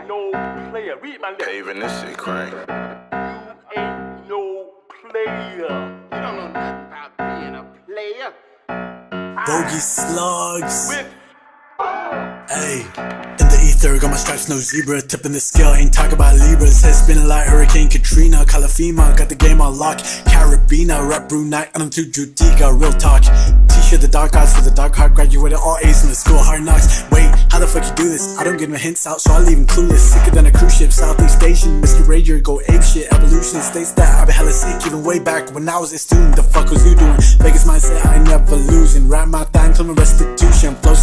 ain't no player. Read my lips. Paving this shit crank. You ain't no player. You don't know nothing about being a player. Bogey slugs. With Hey, in the ether, got my stripes, no zebra. Tipping the scale, ain't talk about Libras. Head spinning like Hurricane Katrina. Calafima, got the game on lock. Carabina, rap Brunei, and I'm too Judica, real talk. T-shirt, the dark eyes for the dark heart. Graduated all A's in the school, hard knocks. How you do this? I don't give no hints out, so I leave him clueless. Sicker than a cruise ship, Southeast Station. Mr. Rager, go ape shit. Evolution states that I've been hella sick, even way back when I was a student. The fuck was you doing? Vegas mindset, I ain't never losing. Rap my thing, claiming restitution.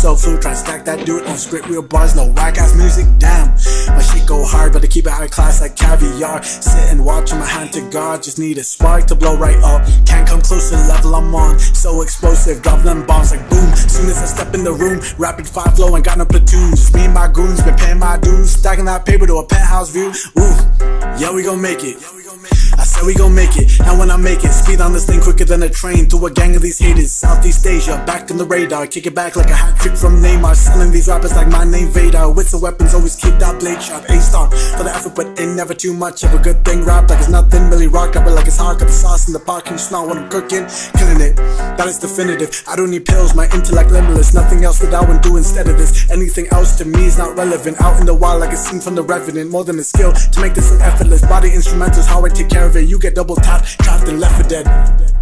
So fluid, try stack that, it on script, real bars, no whack ass music. Damn, my shit go hard, but I keep it high class like caviar. Sit and watch my hand to God, just need a spark to blow right up. Can't come close to the level I'm on. So explosive, them bombs like boom. Soon as I step in the room, rapid fire flow, ain't got no platoons. Just me and my goons, been paying my dues, stacking that paper to a penthouse view. Ooh, yeah, we gon' make it. Said we gon' make it, and when I make it, speed on this thing quicker than a train through a gang of these haters. Southeast Asia, back in the radar, kick it back like a hat trick from Neymar. Selling these rappers like my name Vader. Wits and weapons always keep that blade sharp. A star for the effort, but ain't never too much of a good thing. Rap like it's nothing, really rock up it like it's hard. Got the sauce in the you smell when I'm cooking? Killing it, that is definitive. I don't need pills, my intellect limitless. Nothing else that I would do instead of this. Anything else to me is not relevant. Out in the wild, like a scene from the Revenant. More than a skill to make this an effortless. Body instrumentals, how I take care of it. You get double tapped, trapped and left for dead.